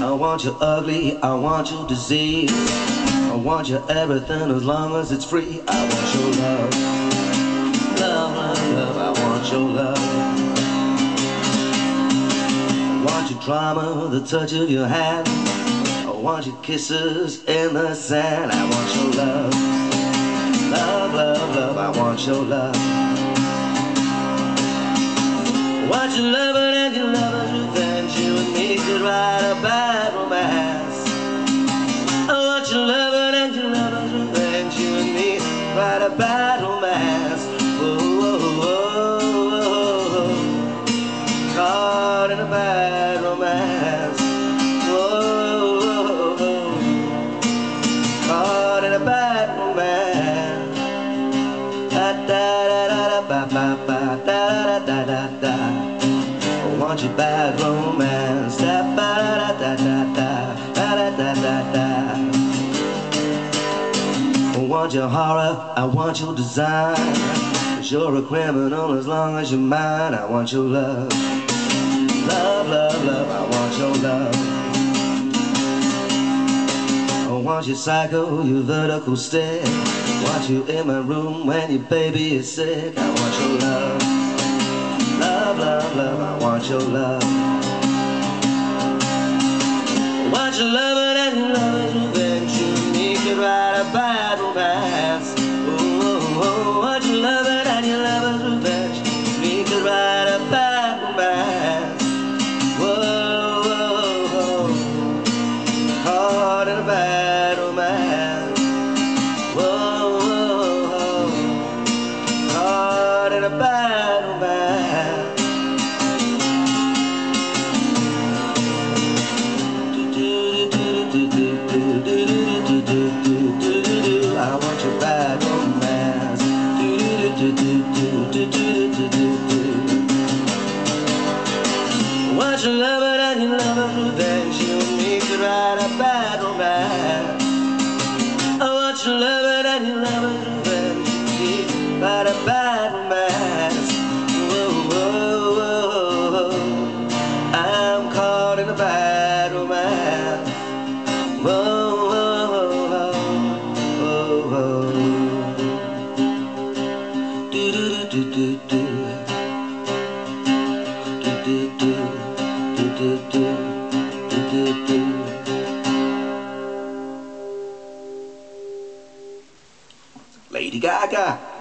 I want you ugly, I want you disease. I want you everything as long as it's free. I want your love. Love, love, love, I want your love. Want your drama, the touch of your hand. I want your kisses in the sand. I want your love. Love, love, love, I want your love. Want your love da da da. I want your bad romance. Da ba da da da da da da da da da. I want your horror. I want your design. Cause you're a criminal as long as you're mine. I want your love. Love, love, love. I want your love. I want your psycho, your vertical stare. Want you in my room when your baby is sick. I want your love. Love, love, love. I want your love. Want your love and your lover's revenge. You could write a bad romance. Oh, oh, oh. Want your love and your lover's revenge. We could write a bad romance. Whoa, whoa, whoa. Caught in a bad romance. Whoa, whoa, whoa. In a bad I want your love and your lover's revenge. You and me could write a bad romance. I want your love and your lover's revenge. You write a Lady Gaga.